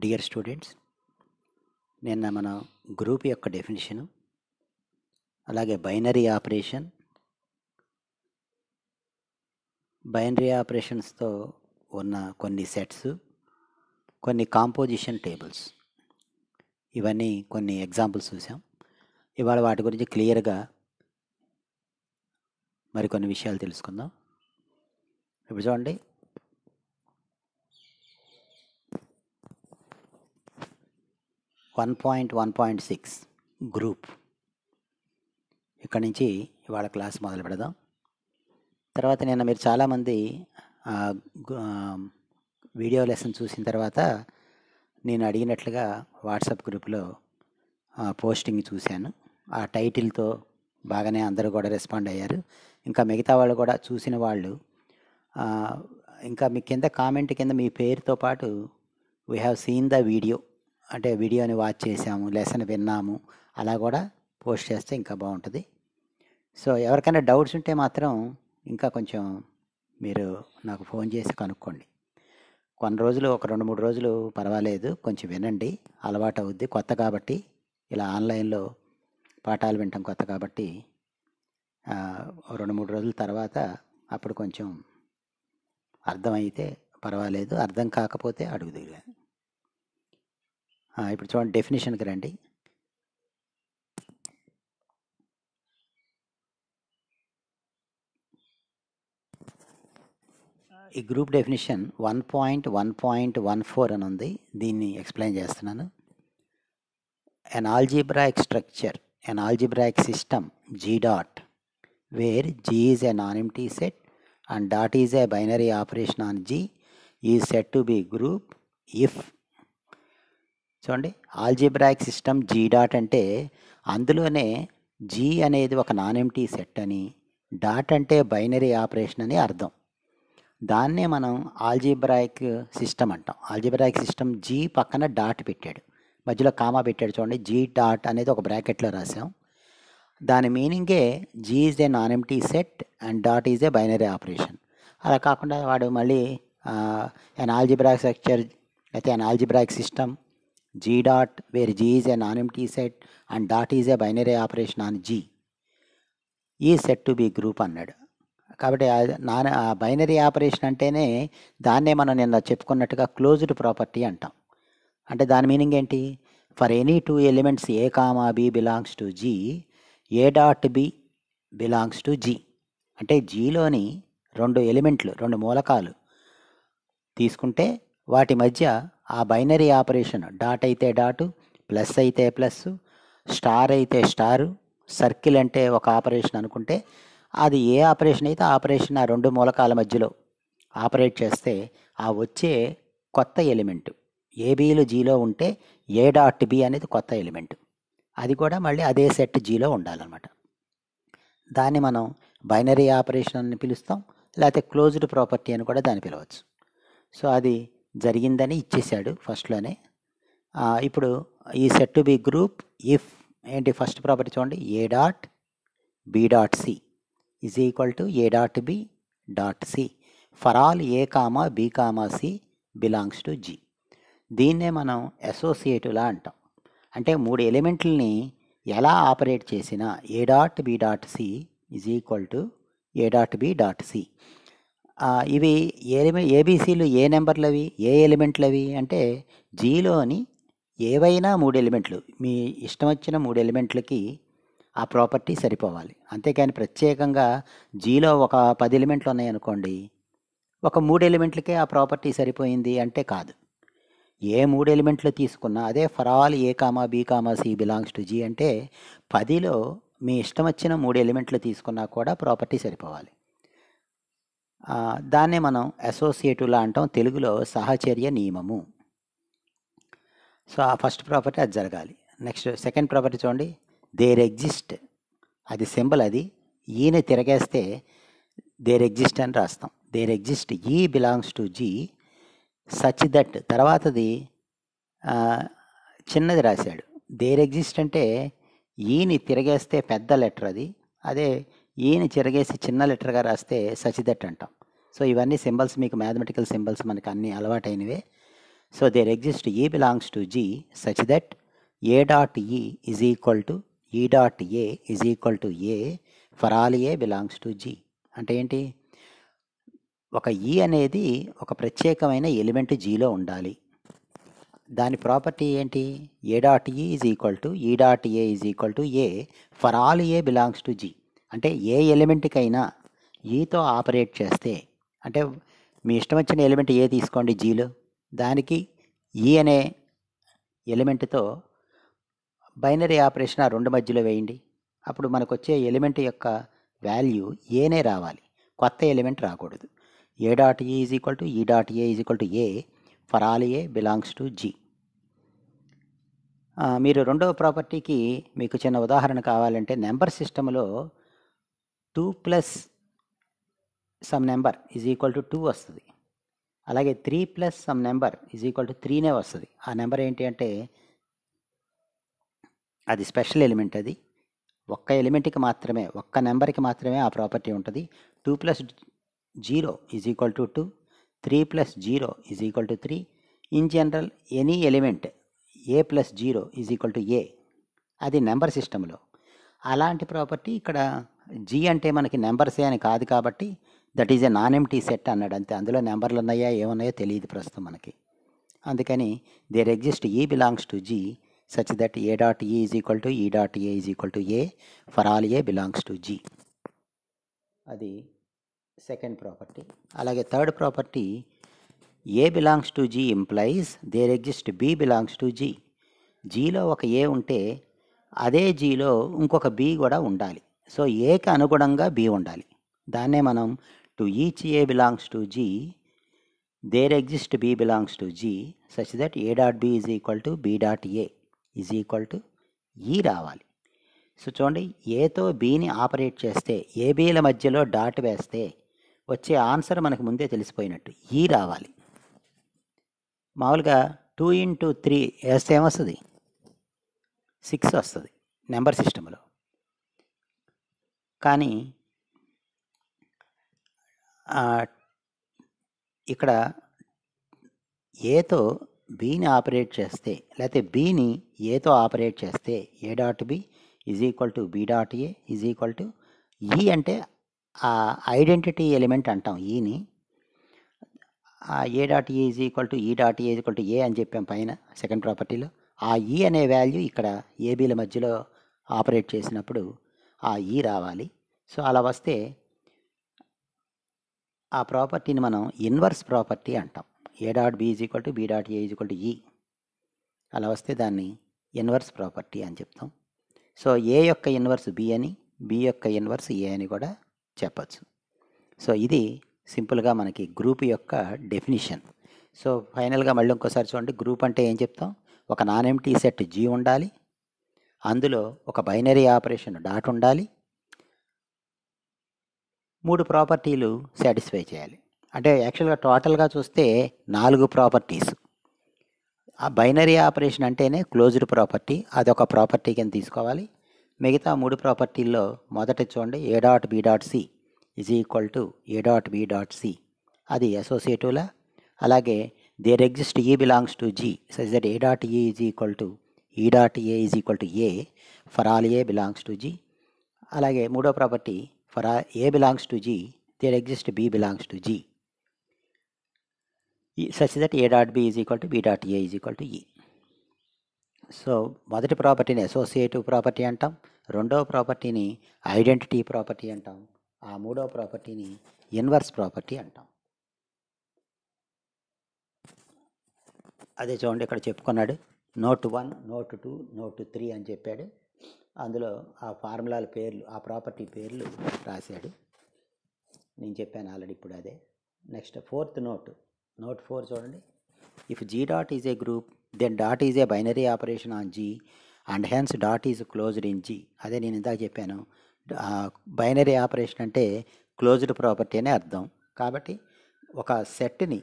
Dear students నిన్న మన group యొక్క డెఫినేషను అలాగే బైనరీ ఆపరేషన్ బైనరీ ఆపరేషన్స్తో ఉన్న కొన్ని సెట్స్ కొన్ని కాంపోజిషన్ టేబుల్స్ ఇవన్నీ కొన్ని ఎగ్జాంపుల్స్ చూసాం. ఇవాళ వాటి గురించి క్లియర్గా మరికొన్ని విషయాలు తెలుసుకుందాం. ఇప్పుడు చూడండి one point one point six group. ఇక్కడ నుంచి ఇవాళ క్లాస్ మొదలు పెడదాం. తర్వాత నిన్న మీరు చాలామంది వీడియో లెసన్ చూసిన తర్వాత నేను అడిగినట్లుగా వాట్సాప్ గ్రూప్లో పోస్టింగ్ చూశాను. ఆ టైటిల్తో బాగానే అందరూ కూడా రెస్పాండ్ అయ్యారు. ఇంకా మిగతా వాళ్ళు కూడా చూసిన వాళ్ళు ఇంకా మీ కింద కామెంట్ కింద మీ పేరుతో పాటు we have seen the video అంటే వీడియోని వాచ్ చేసాము లెసన్ విన్నాము అలా కూడా పోస్ట్ చేస్తే ఇంకా బాగుంటుంది. సో ఎవరికైనా డౌట్స్ ఉంటే మాత్రం ఇంకా కొంచెం మీరు నాకు ఫోన్ చేసి కనుక్కోండి. కొన్ని రోజులు ఒక రెండు మూడు రోజులు పర్వాలేదు కొంచెం వినండి. అలవాటు అవుద్ది కొత్త కాబట్టి ఇలా ఆన్లైన్లో పాఠాలు వింటాం కొత్త కాబట్టి రెండు మూడు రోజుల తర్వాత అప్పుడు కొంచెం అర్థమైతే పర్వాలేదు అర్థం కాకపోతే అడుగుదిగా ఇప్పుడు చూడండి డెఫినేషన్కి రండి. ఈ group definition one point one point one four అని ఉంది. దీన్ని ఎక్స్ప్లెయిన్ చేస్తున్నాను. An algebraic structure an algebraic system G dot where G is an non empty set and dot is a binary operation on G is said to be group if చూడండి. Algebraic system G dot అంటే అందులోనే G అనేది ఒక non empty set అని dot అంటే binary operation అని అర్థం. దాన్నే మనం ఆల్జిబ్రాయిక్ సిస్టమ్ అంటాం. ఆల్జిబ్రాయిక్ సిస్టమ్ జీ పక్కన డాట్ పెట్టాడు. మధ్యలో కామా పెట్టాడు చూడండి. జీ డాట్ అనేది ఒక బ్రాకెట్లో రాసాం. దాని మీనింగే G is a non empty set and dot is a binary operation. అలా కాకుండా వాడు మళ్ళీ ఎన్ ఆల్జిబ్రాయిక్ స్ట్రక్చర్ అయితే an algebraic system G dot where G is a non empty set and dot is a binary operation on G ఈ set to be group అన్నాడు. కాబట్టి non ఆ binary operation అంటేనే దాన్నే మనం నిన్న చెప్పుకున్నట్టుగా క్లోజ్డ్ ప్రాపర్టీ అంటాం. అంటే దాని మీనింగ్ ఏంటి? For any two elements a comma b belongs to G a dot b belongs to G అంటే జీలోని రెండు ఎలిమెంట్లు రెండు మూలకాలు తీసుకుంటే వాటి మధ్య ఆ బైనరీ ఆపరేషన్ డాట్ అయితే డాటు ప్లస్ అయితే ప్లస్ స్టార్ అయితే స్టారు సర్కిల్ అంటే ఒక ఆపరేషన్ అనుకుంటే అది ఏ ఆపరేషన్ అయితే ఆపరేషన్ ఆ రెండు మూలకాల మధ్యలో ఆపరేట్ చేస్తే ఆ వచ్చే కొత్త ఎలిమెంట్. ఏబీలు జీలో ఉంటే ఏ డాట్ బి అనేది కొత్త ఎలిమెంట్. అది కూడా మళ్ళీ అదే సెట్ జీలో ఉండాలన్నమాట. దాన్ని మనం బైనరీ ఆపరేషన్ అని పిలుస్తాం లేకపోతే క్లోజ్డ్ ప్రాపర్టీ అని కూడా దాన్ని పిలవచ్చు. సో అది జరిగిందని ఇచ్చేశాడు ఫస్ట్లోనే. ఇప్పుడు ఈ set to be group if ఏంటి ఫస్ట్ ప్రాపర్టీ చూడండి. A dot b dot c is equal to a dot b dot c. For all a comma b comma c belongs to G. దీన్నే మనం అసోసియేటివ్లా అంటాం. అంటే మూడు ఎలిమెంట్లని ఎలా ఆపరేట్ చేసినా a dot b dot c is equal to a dot b dot c. ఇవి ఏలిమె ఏబీసీలు ఏ నెంబర్లు అవి ఏ ఎలిమెంట్లు అవి అంటే జీలోని ఏవైనా మూడు ఎలిమెంట్లు. మీ ఇష్టం వచ్చిన మూడు ఎలిమెంట్లకి ఆ ప్రాపర్టీ సరిపోవాలి. అంతేకాని ప్రత్యేకంగా జీలో ఒక పది ఎలిమెంట్లు ఉన్నాయనుకోండి ఒక మూడు ఎలిమెంట్లకే ఆ ప్రాపర్టీ సరిపోయింది అంటే కాదు. ఏ మూడు ఎలిమెంట్లు తీసుకున్నా అదే for all a comma b comma c belongs to G అంటే పదిలో మీ ఇష్టం వచ్చిన మూడు ఎలిమెంట్లు తీసుకున్నా కూడా ప్రాపర్టీ సరిపోవాలి. దాన్నే మనం అసోసియేటివ్లా అంటాం. తెలుగులో సహచర్య నియమము. సో ఆ ఫస్ట్ ప్రాపర్టీ అది జరగాలి. నెక్స్ట్ సెకండ్ ప్రాపర్టీ చూడండి. దేర్ ఎగ్జిస్ట్ అది సింబల్ అది. ఈని తిరగేస్తే దేర్ ఎగ్జిస్ట్ అని రాస్తాం. There exist e belongs to G such that. తర్వాతది చిన్నది రాశాడు. దేర్ ఎగ్జిస్ట్ అంటే ఈని తిరగేస్తే పెద్ద లెటర్ అది. అదే ఈని తిరగేసి చిన్న లెటర్గా రాస్తే సచ్ దట్ అంటాం. సో ఇవన్నీ సింబల్స్ మీకు మ్యాథమెటికల్ సింబల్స్ మనకు అన్ని అలవాటైనవే. So there exist e belongs to G such that a dot e is equal to e dot a is equal to a for all a belongs to G. అంటే ఏంటి? ఒక ఈ అనేది ఒక ప్రత్యేకమైన ఎలిమెంట్ జీలో ఉండాలి. దాని ప్రాపర్టీ ఏంటి? A dot e is equal to e dot a is equal to a for all a belongs to G. అంటే ఏ ఎలిమెంట్కైనా ఈతో ఆపరేట్ చేస్తే అంటే మీ ఇష్టం వచ్చిన ఎలిమెంట్ ఏ తీసుకోండి జీలో? దానికి ఈ అనే ఎలిమెంట్తో బైనరీ ఆపరేషన్ ఆ రెండు మధ్యలో వేయండి. అప్పుడు మనకు వచ్చే ఎలిమెంట్ యొక్క వాల్యూ ఏనే రావాలి. కొత్త ఎలిమెంట్ రాకూడదు. A dot a is equal to e dot a is equal to a for all a belongs to G. మీరు రెండవ ప్రాపర్టీకి మీకు చిన్న ఉదాహరణ కావాలంటే నెంబర్ సిస్టంలో two plus some number is equal to two వస్తుంది. అలాగే three plus some number is equal to త్రీనే వస్తుంది. ఆ నెంబర్ ఏంటి అంటే అది స్పెషల్ ఎలిమెంట్ అది. ఒక్క ఎలిమెంట్కి మాత్రమే ఒక్క నెంబర్కి మాత్రమే ఆ ప్రాపర్టీ ఉంటుంది. Two plus zero is equal to two three plus zero is equal to three. In general any element a plus zero is equal to a. అది నెంబర్ సిస్టంలో అలాంటి ప్రాపర్టీ ఇక్కడ జీ అంటే మనకి నెంబర్సే అని కాదు కాబట్టి that is a non empty set అన్నాడు. అంతే. అందులో నెంబర్లు ఉన్నాయా ఏమున్నాయో తెలియదు ప్రస్తుతం మనకి. అందుకని there exist e belongs to G such that a dot e is equal to e dot a is equal to a for all a belongs to G అది సెకండ్ ప్రాపర్టీ అలాగే third property a belongs to G implies there exist b belongs to G జీలో ఒక ఏ ఉంటే అదే జీలో ఇంకొక B కూడా ఉండాలి. So ఏకి అనుగుణంగా బి ఉండాలి. దాన్నే మనం to each a belongs to G there exist b belongs to G such that a dot b is equal to b dot a is equal to e రావాలి. సో చూడండి ఏతో బీని ఆపరేట్ చేస్తే ఏబీల మధ్యలో డాట్ వేస్తే వచ్చే ఆన్సర్ మనకు ముందే తెలిసిపోయినట్టు ఈ రావాలి. మామూలుగా టూ ఇంటూ త్రీ వేస్తే ఏమొస్తుంది? సిక్స్ వస్తుంది నెంబర్ సిస్టంలో కానీ ఇక్కడ ఏతో బీని ఆపరేట్ చేస్తే లేకపోతే బీని ఏతో ఆపరేట్ చేస్తే a dot b is equal to b dot a is equal to e అంటే ఆ ఐడెంటిటీ ఎలిమెంట్ అంటాం e ఈని ఆ a dot a is equal to e dot a equal to a అని చెప్పాం పైన సెకండ్ ప్రాపర్టీలో. ఆ ఈ అనే వాల్యూ ఇక్కడ ఏబీల మధ్యలో ఆపరేట్ చేసినప్పుడు ఆ ఈ రావాలి. సో అలా వస్తే ఆ ప్రాపర్టీని మనం ఇన్వర్స్ ప్రాపర్టీ అంటాం. A dot b is equal to b dot a is equal to e. అలా వస్తే దాన్ని ఇన్వర్స్ ప్రాపర్టీ అని చెప్తాం. సో ఏ యొక్క ఇన్వర్స్ బి అని బి యొక్క ఇన్వర్స్ ఏ అని కూడా చెప్పచ్చు. సో ఇది సింపుల్గా మనకి గ్రూప్ యొక్క డెఫినిషన్. సో ఫైనల్గా మళ్ళీ ఇంకోసారి చూడండి. గ్రూప్ అంటే ఏం చెప్తాం? ఒక నాన్ ఎంటీ సెట్ జీ ఉండాలి. అందులో ఒక బైనరీ ఆపరేషన్ డాట్ ఉండాలి. మూడు ప్రాపర్టీలు సాటిస్ఫై చేయాలి. అంటే యాక్చువల్గా టోటల్గా చూస్తే నాలుగు ప్రాపర్టీస్. ఆ బైనరీ ఆపరేషన్ అంటేనే క్లోజ్డ్ ప్రాపర్టీ అదొక ప్రాపర్టీ కింద తీసుకోవాలి. మిగతా మూడు ప్రాపర్టీల్లో మొదట చూడండి a dot b dot c is equal to a dot b dot c అది అసోసియేటివ్లా అలాగే there exist e belongs to G such that a dot e is equal to e dot a is equal to a for all a belongs to G అలాగే మూడో property for a belongs to G there exist b belongs to G such that a dot b is equal to b dot a is equal to e so మొదటి ప్రాపర్టీని associative property అంటాం రెండవ ప్రాపర్టీని identity property అంటాం ఆ మూడవ ప్రాపర్టీని inverse property అంటాం. అదే చూడండి ఇక్కడ చెప్పుకున్నాడు. Note one note two note three అని చెప్పాడు. అందులో ఆ ఫార్ములాల పేర్లు ఆ ప్రాపర్టీ పేర్లు రాశాడు. నేను చెప్పాను ఆల్రెడీ ఇప్పుడు అదే. Next fourth note note four చూడండి. If G dot is a group then dot is a binary operation on G and hence dot is closed in G అదే నేను ఇందాక చెప్పాను. బైనరీ ఆపరేషన్ అంటే క్లోజ్డ్ ప్రాపర్టీ అనే అర్థం. కాబట్టి ఒక సెట్ని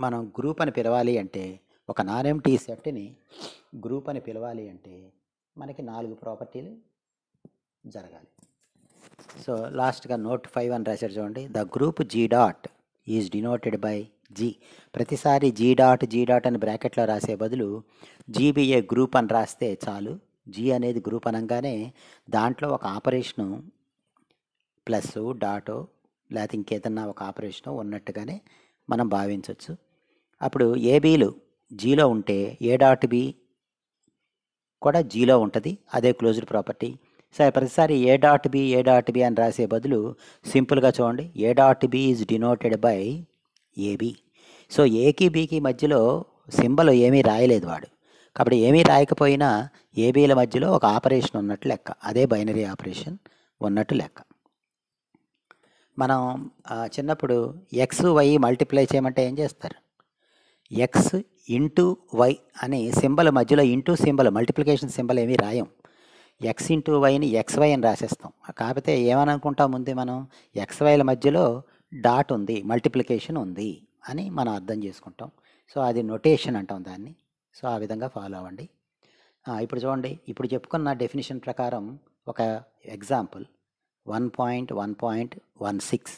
మనం గ్రూప్ అని పిలవాలి అంటే ఒక నాన్ ఎంటీ సెట్ని గ్రూప్ అని పిలవాలి అంటే మనకి నాలుగు ప్రాపర్టీలు జరగాలి. సో లాస్ట్గా నోట్ ఫైవ్ అని రాశారు చూడండి. The group G dot is denoted by G. ప్రతిసారి జీ డాట్ జీ డాట్ అని బ్రాకెట్లో రాసే బదులు జీబీఏ గ్రూప్ అని రాస్తే చాలు. జీ అనేది గ్రూప్ అనగానే దాంట్లో ఒక ఆపరేషను ప్లస్ డాటో లేకపోతే ఇంకేదన్నా ఒక ఆపరేషను ఉన్నట్టుగానే మనం భావించవచ్చు అప్పుడు ఏబీలు జీలో ఉంటే ఏ డాట్ బి కూడా జీలో ఉంటుంది అదే క్లోజ్డ్ ప్రాపర్టీ. సరే ప్రతిసారి a dot b a dot b అని రాసే బదులు సింపుల్గా చూడండి. A dot b is denoted by a b. So ఏకి బికి మధ్యలో సింబల్ ఏమీ రాయలేదు వాడు. కాబట్టి ఏమీ రాయకపోయినా ఏబీల మధ్యలో ఒక ఆపరేషన్ ఉన్నట్టు లెక్క. అదే బైనరీ ఆపరేషన్ ఉన్నట్టు లెక్క. మనం చిన్నప్పుడు ఎక్స్ వై మల్టిప్లై చేయమంటే ఏం చేస్తారు? ఎక్స్ ఇంటూ వై అనే సింబల్ మధ్యలో ఇంటూ సింబల్ మల్టిప్లికేషన్ సింబల్ ఏమీ రాయం. ఎక్స్ ఇంటూ వైని ఎక్స్ వై అని రాసేస్తాం. కాకపోతే ఏమని అనుకుంటాం ముందు మనం? ఎక్స్ వైల మధ్యలో డాట్ ఉంది మల్టిప్లికేషన్ ఉంది అని మనం అర్థం చేసుకుంటాం. సో అది నొటేషన్ అంటాం దాన్ని. సో ఆ విధంగా ఫాలో అవ్వండి. ఇప్పుడు చూడండి. ఇప్పుడు చెప్పుకున్న డెఫినేషన్ ప్రకారం ఒక example one point one point one six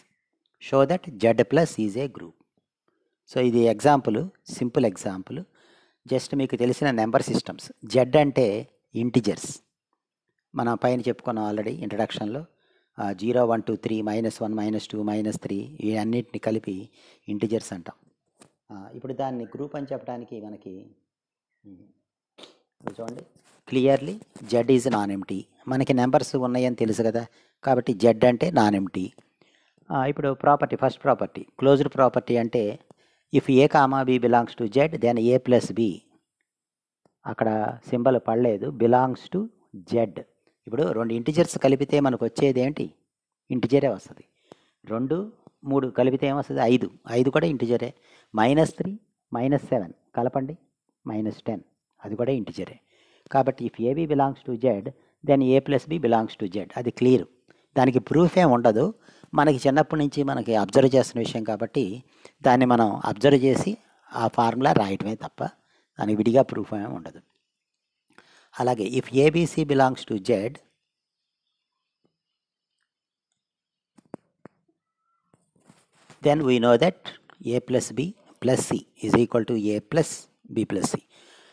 show that Z plus is a group so ఇది ఎగ్జాంపుల్ సింపుల్ ఎగ్జాంపుల్. జస్ట్ మీకు తెలిసిన నెంబర్ సిస్టమ్స్. జెడ్ అంటే ఇంటిజర్స్. మనం పైన చెప్పుకున్నాం already ఇంట్రడక్షన్లో. Zero one two three minus one minus two minus three ఇవన్నిటిని కలిపి integers అంటాం. ఇప్పుడు దాన్ని గ్రూప్ అని చెప్పడానికి మనకి చూడండి. Clearly Z is non empty మనకి నెంబర్స్ ఉన్నాయని తెలుసు కదా. కాబట్టి జెడ్ అంటే నాన్ ఎంటీ ఇప్పుడు property first property. Closed property అంటే if a comma b belongs to Z then a plus b అక్కడ సింబల్ పడలేదు. బిలాంగ్స్ టు జెడ్ ఇప్పుడు రెండు ఇంటిజర్స్ కలిపితే మనకు వచ్చేది ఏంటి? ఇంటిజరే వస్తుంది. రెండు మూడు కలిపితే ఏమొస్తుంది ఐదు. ఐదు కూడా ఇంటిజరే. మైనస్ త్రీ మైనస్ సెవెన్ కలపండి. మైనస్ టెన్ అది కూడా ఇంటిజరే. కాబట్టి if a b belongs to Z then a plus b belongs to Z అది క్లియర్ దానికి ప్రూఫ్ ఏం ఉండదు. మనకి చిన్నప్పటి నుంచి మనకి అబ్జర్వ్ చేస్తున్న విషయం కాబట్టి దాన్ని మనం అబ్జర్వ్ చేసి ఆ ఫార్ములా రాయటమే తప్ప దానికి విడిగా ప్రూఫ్ ఏమి ఉండదు. అలాగే if a b c belongs to Z then we know that a plus b plus c is equal to a plus b plus c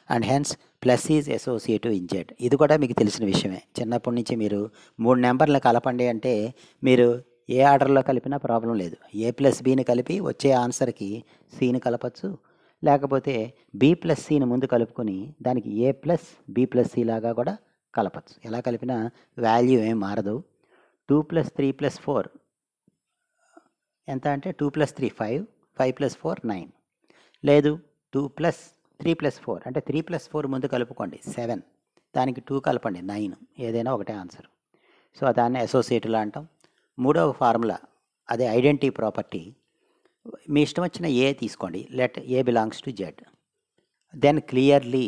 and hence plus is associative in Z ఇది కూడా మీకు తెలిసిన విషయమే. చిన్నప్పటి నుంచి మీరు మూడు నెంబర్లు కలపండి అంటే మీరు ఏ ఆర్డర్లో కలిపినా ప్రాబ్లం లేదు. ఏ ప్లస్ బీని కలిపి వచ్చే ఆన్సర్కి సీని కలపచ్చు. లేకపోతే బి ప్లస్ సిని ముందు కలుపుకొని దానికి a plus b plus c లాగా కూడా కలపచ్చు. ఎలా కలిపినా వాల్యూ ఏం మారదు. Two plus three plus four ఎంత అంటే two plus three five five plus four nine. లేదు two plus three plus four అంటే త్రీ ప్లస్ ఫోర్ ముందు కలుపుకోండి సెవెన్. దానికి టూ కలపండి నైన్. ఏదైనా ఒకటే ఆన్సర్. సో దాన్ని అసోసియేటివ్లా అంటాం. మూడవ ఫార్ములా అదే ఐడెంటిటీ ప్రాపర్టీ. మీ ఇష్టం వచ్చిన ఏ తీసుకోండి. Let a belongs to Z then clearly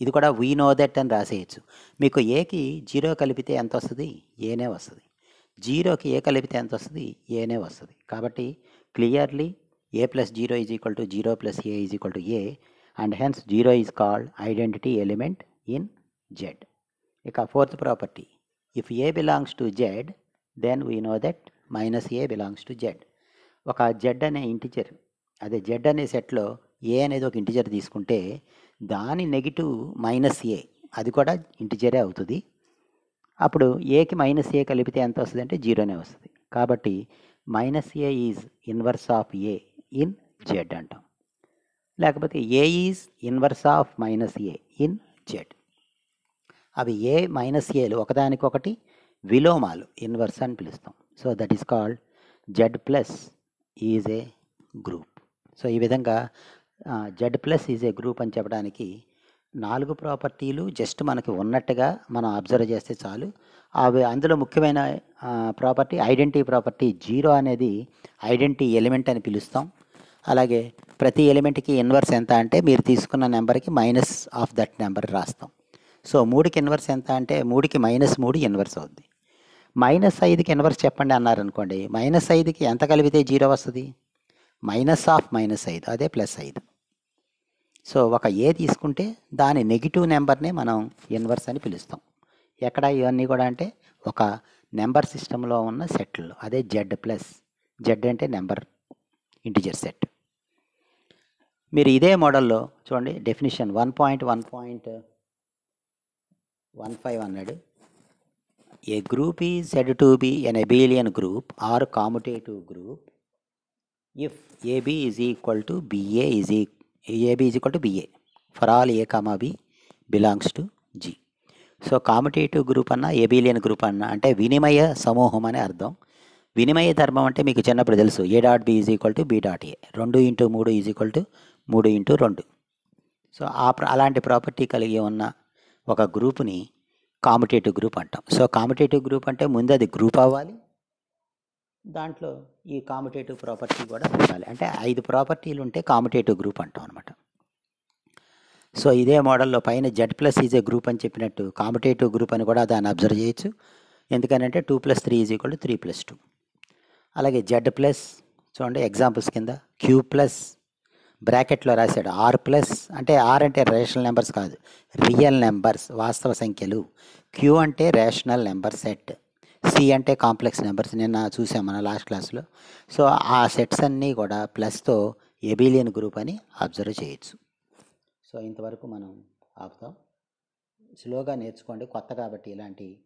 ఇది కూడా వీ నో దట్ అని రాసేయచ్చు. మీకు ఏకి జీరో కలిపితే ఎంత వస్తుంది? ఏనే వస్తుంది. జీరోకి ఏ కలిపితే ఎంత వస్తుంది? ఏనే వస్తుంది. కాబట్టి clearly a plus zero is equal to zero plus a is equal to a and hence zero is called identity element in Z ఇక fourth property if a belongs to Z then we know that minus a belongs to Z ఒక Z అనే integer అదే Z అనే సెట్లో ఏ అనేది ఒక integer తీసుకుంటే దాని నెగిటివ్ మైనస్ ఏ అది కూడా ఇంటిజరే అవుతుంది. అప్పుడు ఏకి మైనస్ ఏ కలిపితే ఎంత వస్తుంది అంటే జీరోనే వస్తుంది. కాబట్టి minus a is inverse of a in Z అంటాం. లేకపోతే a is inverse of minus a in Z అవి ఏ మైనస్ ఏలు ఒకదానికొకటి విలోమాలు ఇన్వర్స్ అని పిలుస్తాం. So that is called Z plus is a group so ఈ విధంగా Z plus is a group అని చెప్పడానికి నాలుగు ప్రాపర్టీలు జస్ట్ మనకి ఉన్నట్టుగా మనం అబ్జర్వ్ చేస్తే చాలు. అవి అందులో ముఖ్యమైన ప్రాపర్టీ ఐడెంటిటీ ప్రాపర్టీ జీరో అనేది ఐడెంటిటీ ఎలిమెంట్ అని పిలుస్తాం. అలాగే ప్రతి ఎలిమెంట్కి ఇన్వర్స్ ఎంత అంటే మీరు తీసుకున్న నెంబర్కి మైనస్ ఆఫ్ దట్ నెంబర్ రాస్తాం. సో మూడుకి ఇన్వర్స్ ఎంత అంటే మూడుకి మైనస్ మూడు ఇన్వర్స్ అవుద్ది. మైనస్ ఐదుకి ఇన్వర్స్ చెప్పండి అన్నారు అనుకోండి మైనస్ ఐదుకి ఎంత కలిపితే జీరో వస్తుంది? మైనస్ ఆఫ్ మైనస్ ఐదు అదే ప్లస్ ఐదు. సో ఒక ఏ తీసుకుంటే దాని నెగిటివ్ నెంబర్నే మనం ఇన్వర్స్ అని పిలుస్తాం. ఎక్కడ ఇవన్నీ కూడా అంటే ఒక నెంబర్ సిస్టంలో ఉన్న సెట్లు అదే జెడ్ ప్లస్ జెడ్ అంటే నెంబర్ ఇంటిజర్ సెట్. మీరు ఇదే మోడల్లో చూడండి definition one point one point one five అన్నాడు. A group is said to be an abelian group or commutative group if AB is equal to BA is ఈ AB is equal to BA for all A comma B belongs to G so commutative group అన్న abelian group అన్న అంటే వినిమయ సమూహం అని అర్థం. వినిమయ ధర్మం అంటే మీకు చిన్నప్పుడు తెలుసు. A dot b is equal to b dot a రెండు ఇంటూ మూడు ఈజ్ ఈక్వల్ టు మూడు ఇంటూ రెండు. సో ఆ ప్ర- అలాంటి ప్రాపర్టీ కలిగి ఉన్న ఒక గ్రూప్ని కామిటేటివ్ గ్రూప్ అంటాం. సో కామిటేటివ్ గ్రూప్ అంటే ముందు అది గ్రూప్ అవ్వాలి. దాంట్లో ఈ కామిటేటివ్ ప్రాపర్టీ కూడా ఉండాలి. అంటే ఐదు ప్రాపర్టీలు ఉంటే కామిటేటివ్ గ్రూప్ అంటాం అనమాట సో ఇదే మోడల్లో పైన Z plus is a group అని చెప్పినట్టు కామిటేటివ్ గ్రూప్ అని కూడా దాన్ని అబ్జర్వ్ చేయొచ్చు. ఎందుకనంటే two plus three is equal to three plus two. అలాగే జెడ్ ప్లస్ చూడండి ఎగ్జాంపుల్స్ కింద క్యూ ప్లస్ బ్రాకెట్లో రాశాడు. ఆర్ ప్లస్ అంటే ఆర్ అంటే రేషనల్ నెంబర్స్ కాదు. రియల్ నెంబర్స్ వాస్తవ సంఖ్యలు. క్యూ అంటే రేషనల్ నెంబర్ సెట్. సి అంటే కాంప్లెక్స్ నెంబర్స్. నిన్న చూసాం మన లాస్ట్ క్లాస్లో. సో ఆ సెట్స్ అన్నీ కూడా ప్లస్తో ఎబిలియన్ గ్రూప్ అని అబ్జర్వ్ చేయొచ్చు. సో ఇంతవరకు మనం ఆపుతాం. స్లోగా నేర్చుకోండి. కొత్త కాబట్టి ఇలాంటి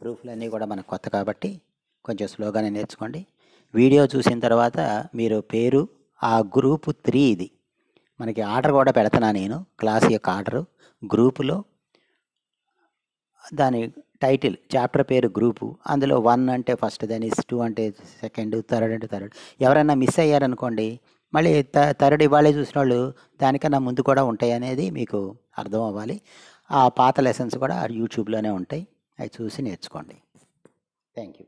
ప్రూఫ్లన్నీ కూడా మనకు కొత్త కాబట్టి కొంచెం స్లోగానే నేర్చుకోండి. వీడియో చూసిన తర్వాత మీరు పేరు ఆ గ్రూపు త్రీ ఇది. మనకి ఆర్డర్ కూడా పెడతాను నేను? క్లాస్ యొక్క ఆర్డరు. గ్రూపులో దాని టైటిల్ చాప్టర్ పేరు గ్రూపు. అందులో వన్ అంటే ఫస్ట్ దాని టూ అంటే సెకండ్ థర్డ్ అంటే థర్డ్. ఎవరైనా మిస్ అయ్యారనుకోండి మళ్ళీ త థర్డ్ ఇవాళే చూసిన వాళ్ళు దానికన్నా ముందు కూడా ఉంటాయి అనేది మీకు అర్థం అవ్వాలి. ఆ పాత లెసన్స్ కూడా యూట్యూబ్లోనే ఉంటాయి. అవి చూసి నేర్చుకోండి. Thank you.